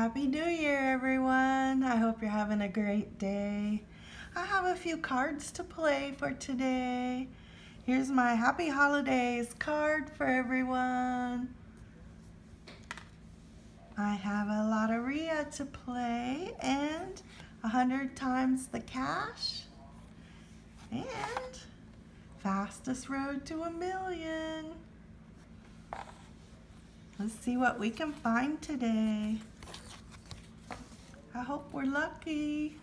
Happy New Year, everyone. I hope you're having a great day. I have a few cards to play for today. Here's my Happy Holidays card for everyone. I have a Lotería to play and a hundred times the cash and fastest road to a million. Let's see what we can find today. I hope we're lucky.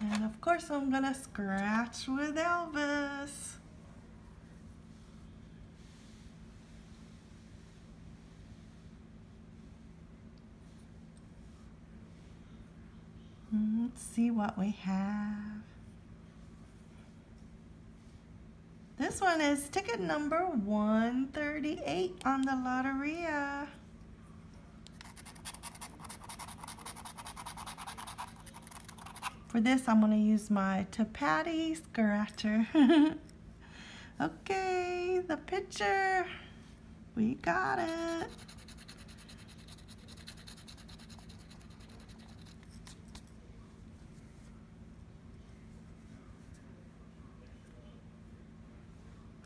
And of course I'm gonna scratch with Elvis. Hmm, let's see what we have. This one is ticket number 138 on the Lotería. For this, I'm going to use my Tapati scratcher. okay, the picture. We got it.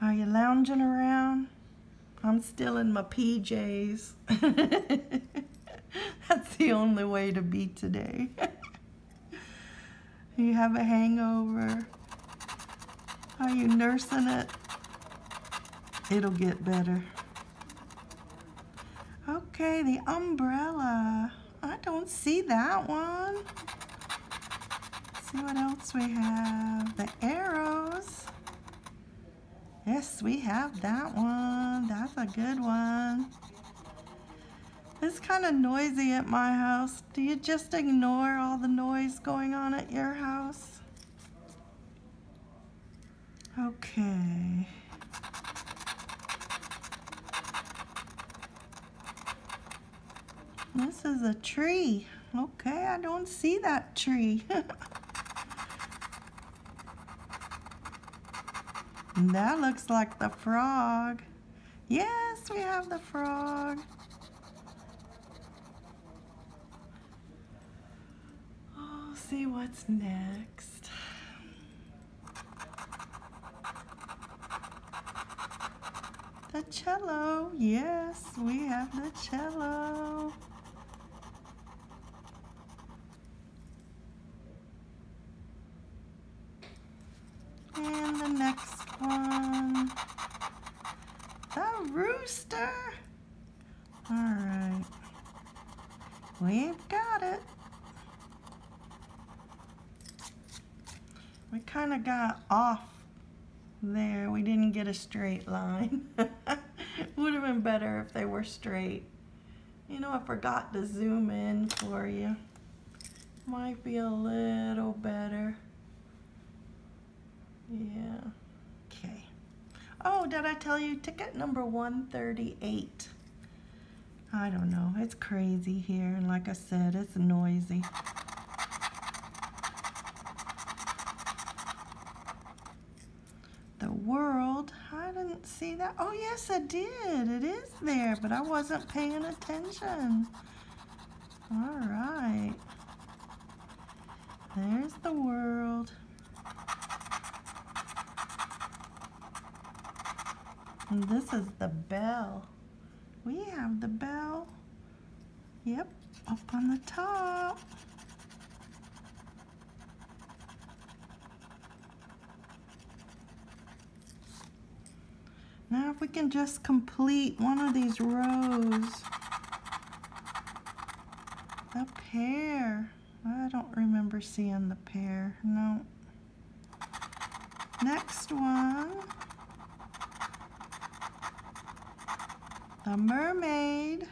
Are you lounging around? I'm still in my PJs. That's the only way to be today. You have a hangover. Are you nursing it? It'll get better. Okay, the umbrella. I don't see that one. Let's see what else we have. The arrows. Yes, we have that one. That's a good one. It's kind of noisy at my house. Do you just ignore all the noise going on at your house? Okay. This is a tree. Okay, I don't see that tree. that looks like the frog. Yes, we have the frog. See what's next. The cello, yes, we have the cello. And the next one, the rooster. All right, we've got it. We kind of got off there. We didn't get a straight line. Would have been better if they were straight. You know, I forgot to zoom in for you. Might be a little better. Yeah. Okay. Oh, did I tell you ticket number 138? I don't know. It's crazy here. And like I said, it's noisy. world. I didn't see that. Oh, yes, I did. It is there, but I wasn't paying attention. All right. There's the world. And this is the bell. We have the bell. Yep, up on the top. Now if we can just complete one of these rows. The pear. I don't remember seeing the pear. No. Next one. The mermaid.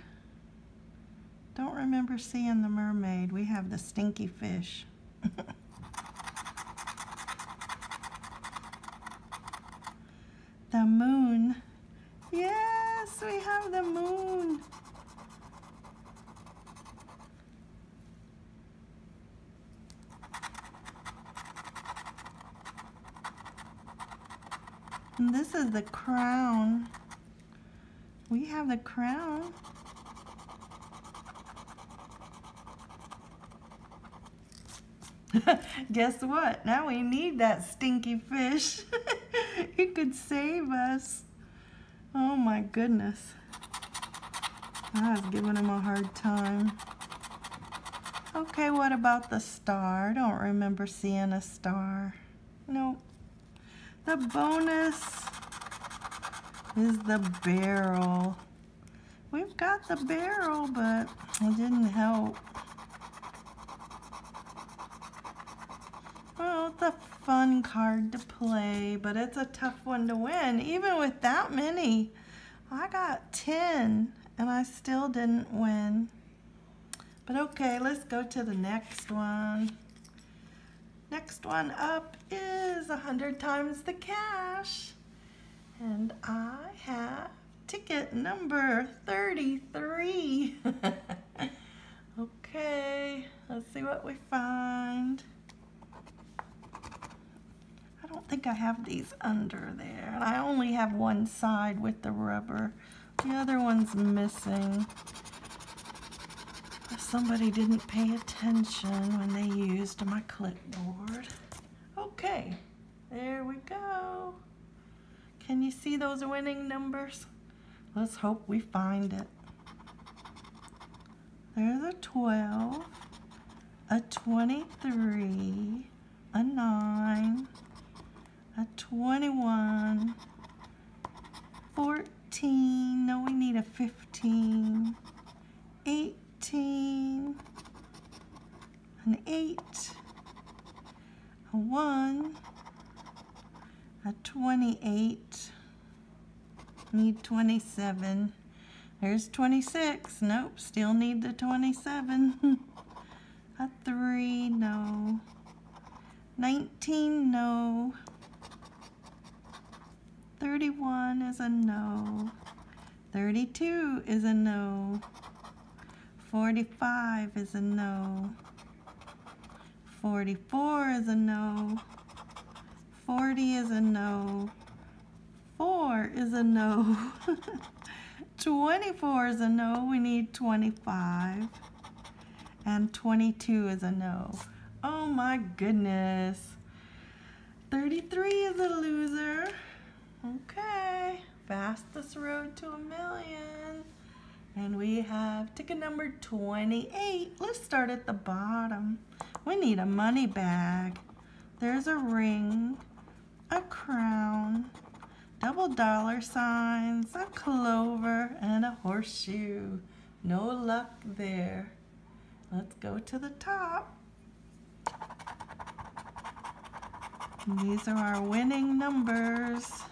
Don't remember seeing the mermaid. We have the stinky fish. the moon. We have the moon. And this is the crown. We have the crown. Guess what? Now we need that stinky fish. he could save us. Oh my goodness. I was giving him a hard time. Okay, what about the star? I don't remember seeing a star. Nope. The bonus is the barrel. We've got the barrel, but it didn't help. Well, it's a fun card to play, but it's a tough one to win. Even with that many, I got 10 and I still didn't win. But okay, let's go to the next one. Next one up is 100 times the cash. And I have ticket number 33. okay, let's see what we find. I think I have these under there. And I only have one side with the rubber. The other one's missing somebody didn't pay attention when they used my clipboard. Okay, there we go. Can you see those winning numbers? Let's hope we find it. There's a 12, a 23, a 9, a 21, 14, no we need a 15, 18, an 8, a 1, a 28, need 27. There's 26, nope, still need the 27. a 3, no. 19, no. 31 is a no. 32 is a no. 45 is a no. 44 is a no. 40 is a no. 4 is a no. 24 is a no. We need 25. And 22 is a no. Oh my goodness. 33 is a loser. Okay. Fastest road to a million. And we have ticket number 28. Let's start at the bottom. We need a money bag. There's a ring, a crown, double dollar signs, a clover, and a horseshoe. No luck there. Let's go to the top. these are our winning numbers.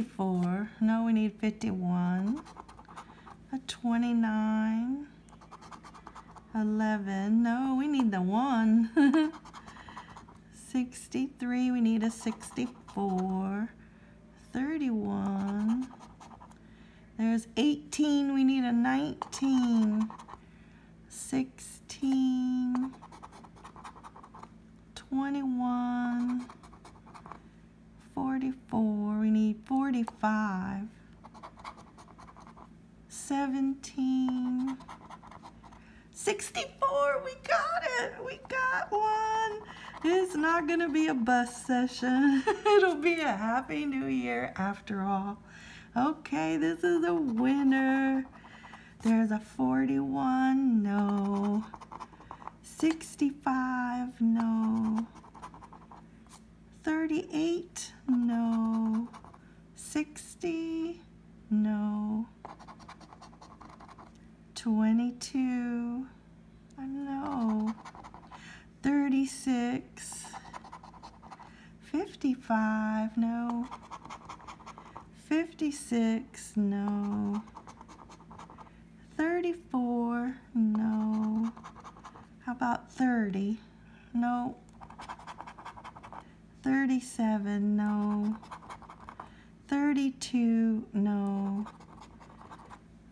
54. No, we need 51. A 29. 11. No, we need the 1. 63. We need a 64. 31. There's 18. We need a 19. 16. 21. 44, we need 45, 17, 64, we got it, we got one. It's not gonna be a bus session. It'll be a happy new year after all. Okay, this is a winner. There's a 41, no. 65, no. 38, no. 60, no. 22. I know. 36. 55. No. 56. No. 34. No. How about 30? No. 37. No. 32. No.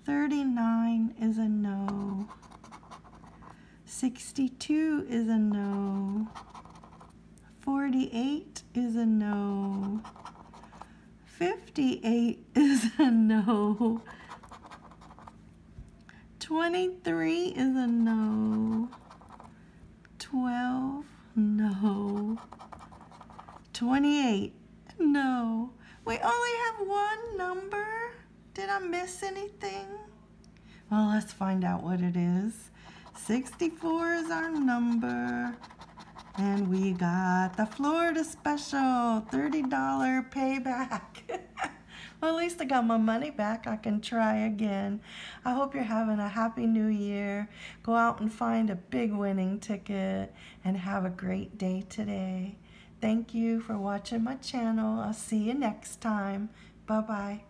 39 is a no. 62 is a no. 48 is a no. 58 is a no. 23 is a no. 12, no. 28, no. We only have one number. Did I miss anything? Well, let's find out what it is. 64 is our number. And we got the Florida special, $30 payback. well, at least I got my money back. I can try again. I hope you're having a happy new year. Go out and find a big winning ticket and have a great day today. Thank you for watching my channel. I'll see you next time. Bye-bye.